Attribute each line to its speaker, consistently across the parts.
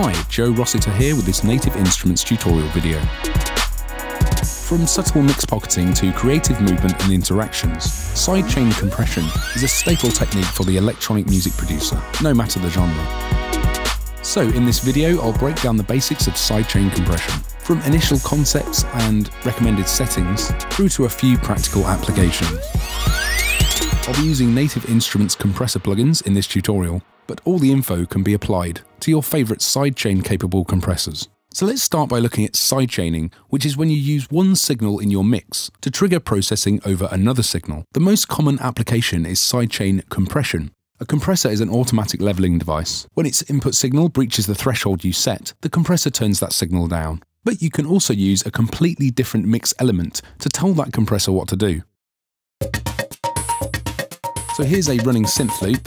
Speaker 1: Hi, Joe Rossitter here with this Native Instruments tutorial video. From subtle mix pocketing to creative movement and interactions, sidechain compression is a staple technique for the electronic music producer, no matter the genre. So in this video I'll break down the basics of sidechain compression, from initial concepts and recommended settings through to a few practical applications. I'll be using Native Instruments compressor plugins in this tutorial, but all the info can be applied to your favourite sidechain capable compressors. So let's start by looking at sidechaining, which is when you use one signal in your mix to trigger processing over another signal. The most common application is sidechain compression. A compressor is an automatic leveling device. When its input signal breaches the threshold you set, the compressor turns that signal down. But you can also use a completely different mix element to tell that compressor what to do. So here's a running synth loop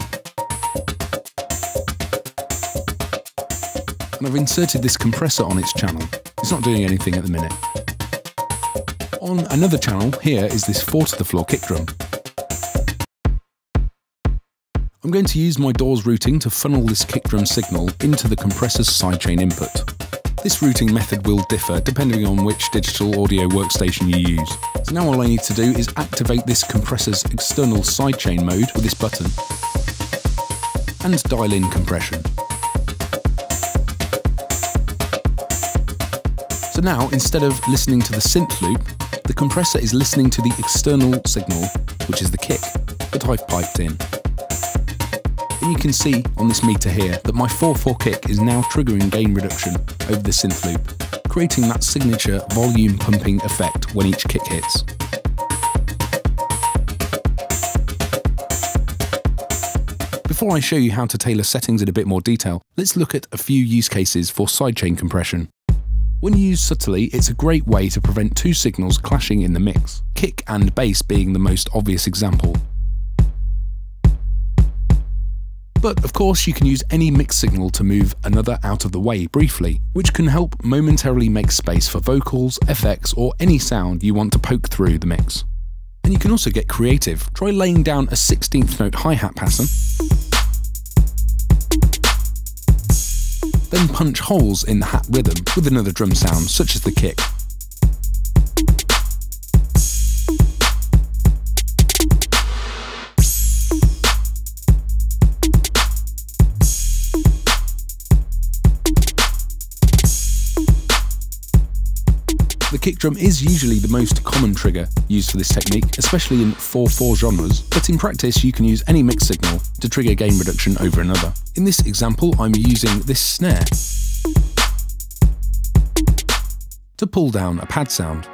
Speaker 1: and I've inserted this compressor on its channel. It's not doing anything at the minute. On another channel, here is this 4 to the floor kick drum. I'm going to use my DAW's routing to funnel this kick drum signal into the compressor's sidechain input. This routing method will differ depending on which digital audio workstation you use. So now all I need to do is activate this compressor's external sidechain mode with this button and dial in compression. So now, instead of listening to the synth loop, the compressor is listening to the external signal, which is the kick, that I've piped in. And you can see on this meter here that my 4-4 kick is now triggering gain reduction over the synth loop, creating that signature volume pumping effect when each kick hits. Before I show you how to tailor settings in a bit more detail, let's look at a few use cases for sidechain compression. When used subtly, it's a great way to prevent two signals clashing in the mix, kick and bass being the most obvious example. But of course you can use any mix signal to move another out of the way briefly, which can help momentarily make space for vocals, effects or any sound you want to poke through the mix. And you can also get creative. Try laying down a 16th note hi-hat pattern then punch holes in the hat rhythm with another drum sound, such as the kick. Kick drum is usually the most common trigger used for this technique, especially in 4-4 genres, but in practice you can use any mix signal to trigger gain reduction over another. In this example I'm using this snare to pull down a pad sound.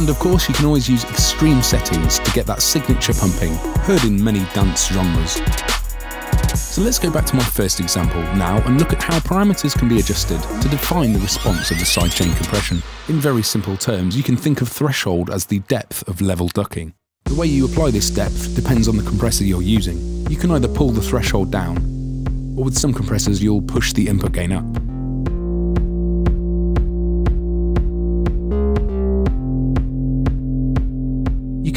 Speaker 1: And of course, you can always use extreme settings to get that signature pumping, heard in many dance genres. So let's go back to my first example now and look at how parameters can be adjusted to define the response of the sidechain compression. In very simple terms, you can think of threshold as the depth of level ducking. The way you apply this depth depends on the compressor you're using. You can either pull the threshold down, or with some compressors you'll push the input gain up.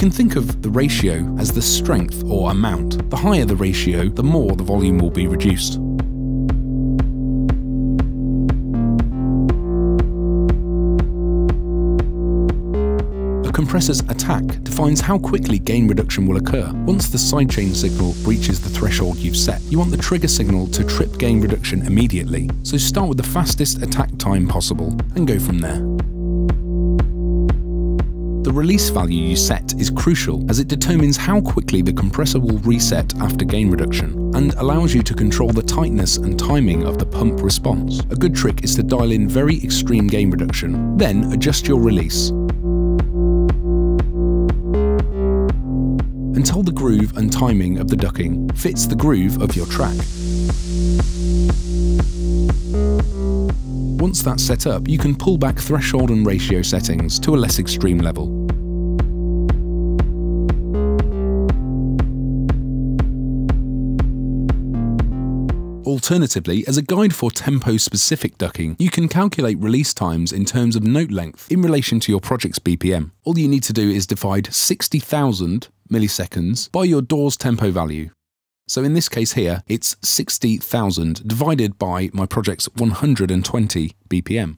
Speaker 1: Can think of the ratio as the strength or amount. The higher the ratio, the more the volume will be reduced. Compressor's attack defines how quickly gain reduction will occur. Once the sidechain signal breaches the threshold you've set, you want the trigger signal to trip gain reduction immediately, so start with the fastest attack time possible and go from there. The release value you set is crucial as it determines how quickly the compressor will reset after gain reduction and allows you to control the tightness and timing of the pump response. A good trick is to dial in very extreme gain reduction, then adjust your release until the groove and timing of the ducking fits the groove of your track. Once that's set up, you can pull back threshold and ratio settings to a less extreme level. Alternatively, as a guide for tempo-specific ducking, you can calculate release times in terms of note length in relation to your project's BPM. All you need to do is divide 60,000 milliseconds by your DAW's tempo value. So in this case here, it's 60,000 divided by my project's 120 BPM,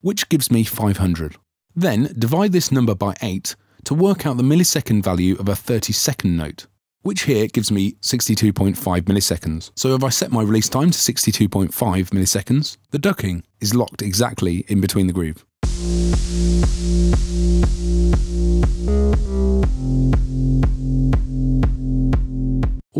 Speaker 1: which gives me 500. Then divide this number by 8 to work out the millisecond value of a 30 second note, which here gives me 62.5 milliseconds. So if I set my release time to 62.5 milliseconds, the ducking is locked exactly in between the groove.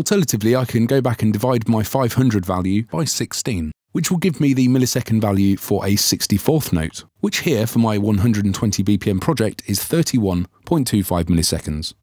Speaker 1: Alternatively, I can go back and divide my 500 value by 16, which will give me the millisecond value for a 64th note, which here for my 120 BPM project is 31.25 milliseconds.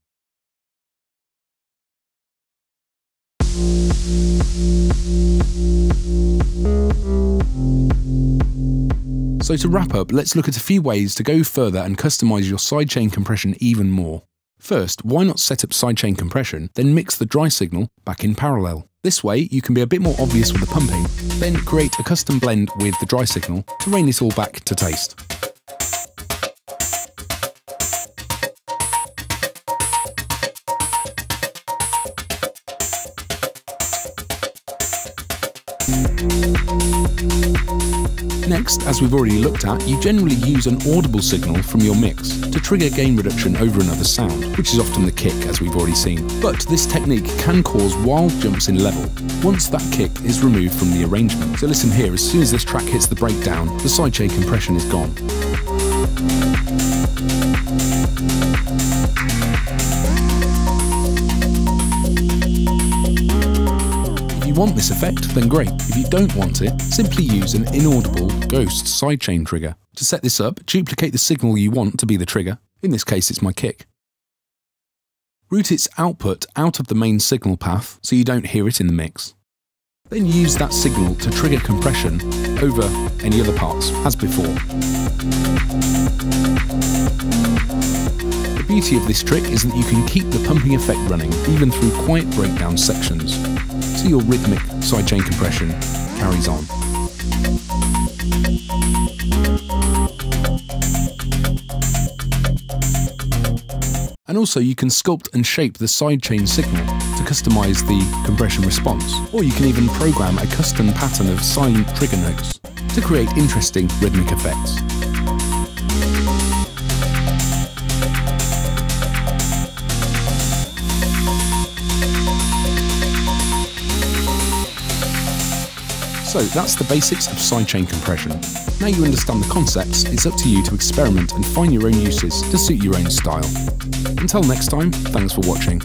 Speaker 1: So to wrap up, let's look at a few ways to go further and customize your sidechain compression even more. First, why not set up sidechain compression, then mix the dry signal back in parallel. This way, you can be a bit more obvious with the pumping, then create a custom blend with the dry signal to rein it all back to taste. Next, as we've already looked at, you generally use an audible signal from your mix to trigger gain reduction over another sound, which is often the kick as we've already seen. But this technique can cause wild jumps in level once that kick is removed from the arrangement. So listen here, as soon as this track hits the breakdown, the sidechain compression is gone. Want this effect, then great. If you don't want it, simply use an inaudible ghost sidechain trigger. To set this up, duplicate the signal you want to be the trigger. In this case, it's my kick. Route its output out of the main signal path so you don't hear it in the mix. Then use that signal to trigger compression over any other parts, as before. The beauty of this trick is that you can keep the pumping effect running even through quiet breakdown sections so your rhythmic sidechain compression carries on. And also you can sculpt and shape the sidechain signal to customize the compression response, or you can even program a custom pattern of silent trigger notes to create interesting rhythmic effects. So that's the basics of sidechain compression. Now you understand the concepts, it's up to you to experiment and find your own uses to suit your own style. Until next time, thanks for watching.